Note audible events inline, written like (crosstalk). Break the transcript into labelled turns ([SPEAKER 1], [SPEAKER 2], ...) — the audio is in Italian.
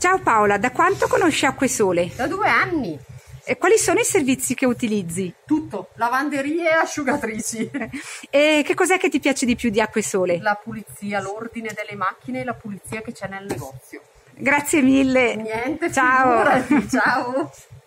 [SPEAKER 1] Ciao Paola, da quanto conosci Acquesole?
[SPEAKER 2] Da due anni.
[SPEAKER 1] E quali sono i servizi che utilizzi?
[SPEAKER 2] Tutto, lavanderie e asciugatrici. (laughs)
[SPEAKER 1] E che cos'è che ti piace di più di Acquesole?
[SPEAKER 2] La pulizia, l'ordine delle macchine e la pulizia che c'è nel negozio.
[SPEAKER 1] Grazie mille.
[SPEAKER 2] Niente,
[SPEAKER 1] Ciao.
[SPEAKER 2] figurati, ciao. (laughs)